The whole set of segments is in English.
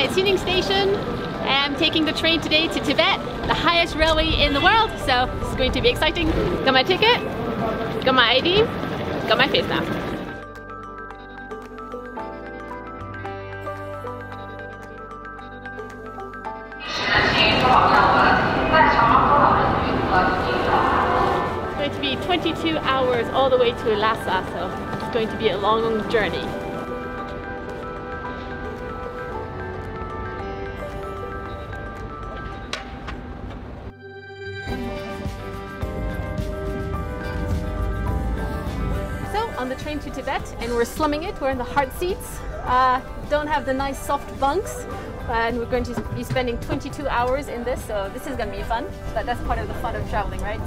at Xining Station. I'm taking the train today to Tibet, the highest railway in the world, so it's going to be exciting. Got my ticket, got my ID, got my face mask. It's going to be 22 hours all the way to Lhasa, so it's going to be a long journey. On the train to Tibet, and we're slumming it. We're in the hard seats. Uh, don't have the nice soft bunks, and we're going to be spending 22 hours in this. So this is going to be fun. But that's part of the fun of traveling, right?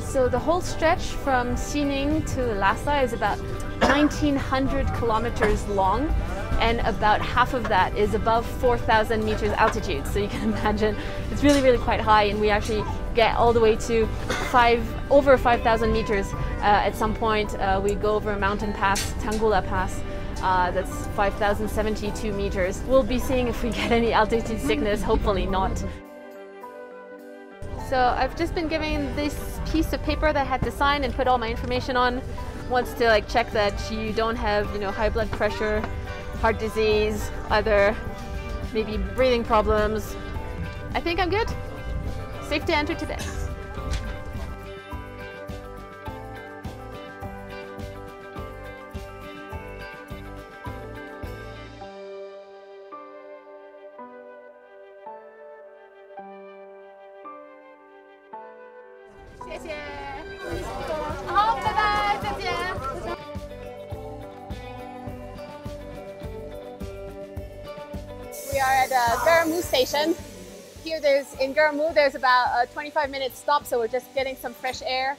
So the whole stretch from Xining to Lhasa is about 1900 kilometers long and about half of that is above 4,000 meters altitude. So you can imagine it's really, really quite high, and we actually get all the way to five over 5,000 meters uh, at some point. Uh, we go over a mountain pass, Tangula Pass. Uh, that's 5,072 meters. We'll be seeing if we get any altitude sickness. Hopefully not. So I've just been given this piece of paper that I had to sign and put all my information on. Wants to like check that you don't have, you know, high blood pressure, heart disease, other maybe breathing problems. I think I'm good. Safe to enter Tibet. We are at uh, Garamu station. Here there's in Garamu there's about a 25 minute stop so we're just getting some fresh air.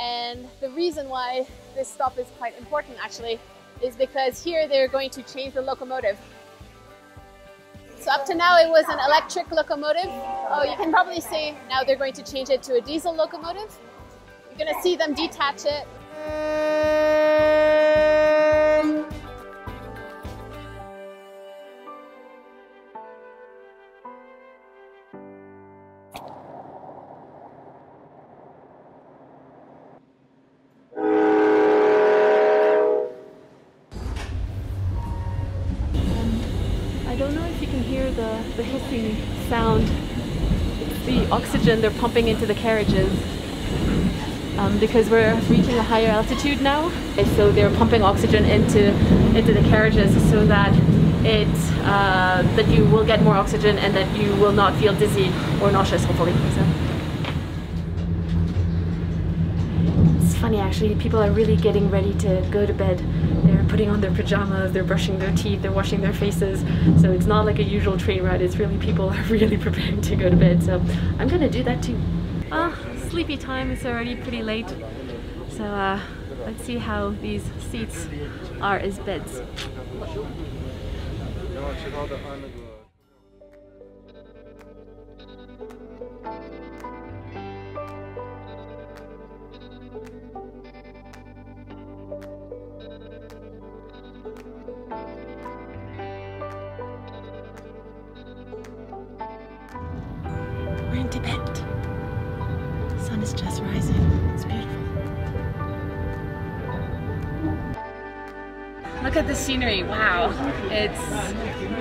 And the reason why this stop is quite important actually is because here they're going to change the locomotive. So up to now it was an electric locomotive. Oh, you can probably see now they're going to change it to a diesel locomotive. You're gonna see them detach it. I don't know if you can hear the, the hissing sound. The oxygen they're pumping into the carriages. Um, because we're reaching a higher altitude now, and so they're pumping oxygen into into the carriages so that it uh, that you will get more oxygen and that you will not feel dizzy or nauseous. Hopefully, so. It's funny actually. People are really getting ready to go to bed. They're putting on their pajamas. They're brushing their teeth. They're washing their faces. So it's not like a usual train ride. It's really people are really preparing to go to bed. So I'm gonna do that too. Ah, sleepy time. It's already pretty late. So uh, let's see how these seats are as beds. Look at the scenery. Wow. It's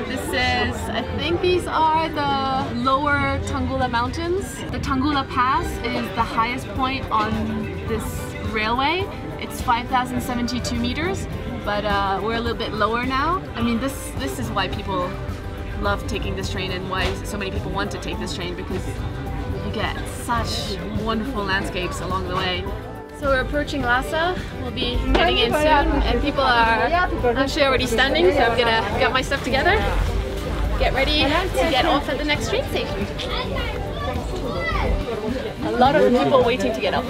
this is I think these are the lower Tangula mountains. The Tangula Pass is the highest point on this railway. It's 5,072 meters, but uh, we're a little bit lower now. I mean, this this is why people love taking this train and why so many people want to take this train because you get such wonderful landscapes along the way. So we're approaching Lhasa. We'll be getting in soon and people are actually already standing so I'm gonna get my stuff together, get ready to get off at the next train station. A lot of people waiting to get up.